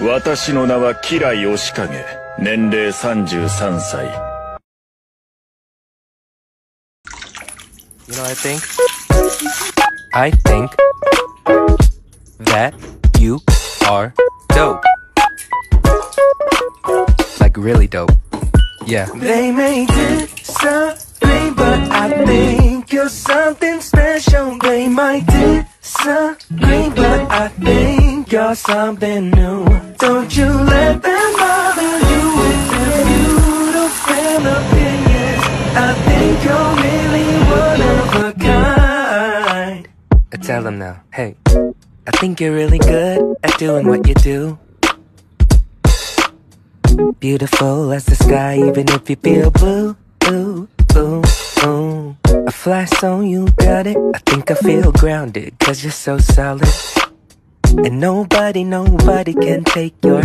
私の名は吉良義景年齢33歳 You know I think? I think that you are dope. Like really dope. Yeah. They may disagree, but I think you're something special. They might disagree, but I think you're something new. Don't you let them bother you with their beautiful opinions. I think you're really one of a kind. I tell them now, hey, I think you're really good at doing what you do. Beautiful as the sky, even if you feel blue. blue, ooh, flash song, you got it. I think I feel grounded, cause you're so solid. And nobody, nobody can take your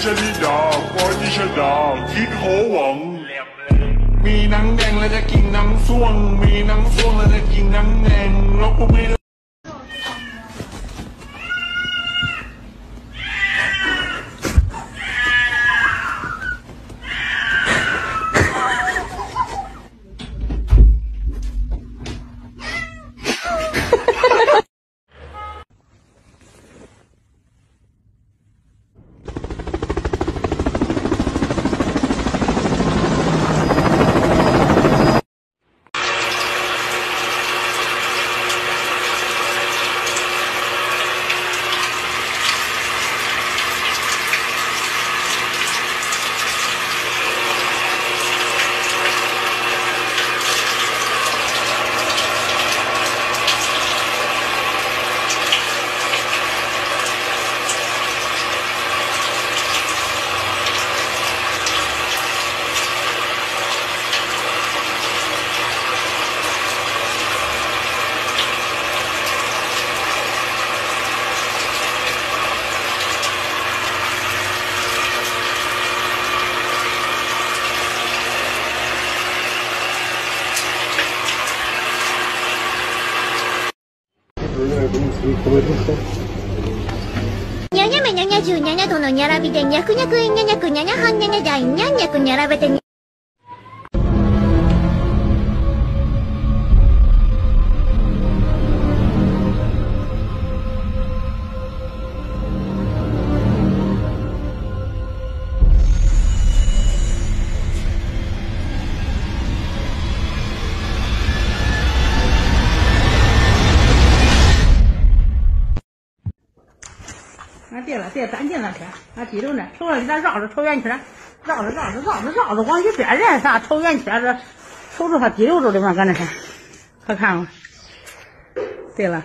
Vinchalida, Quadishada, Kid Ho Wang. มีหนังแดงแล้วจะกินหนังส่วง มีหนังส่วงแล้วจะกินหนังแดงแล้วก็มี にゃにゃめにゃにゃじゅうにゃにゃとのにゃらびでにゃくにゃくいにゃにゃくにゃにゃはんにゃにゃだいにゃんにゃくにゃらべてに啊，对了，对，咱进了去，啊，记住呢，抽了给咱绕着抽圆圈，绕着绕着绕着绕着往一边认啥，抽圆圈这抽出它滴溜着的嘛，搁那看，快看了。对了。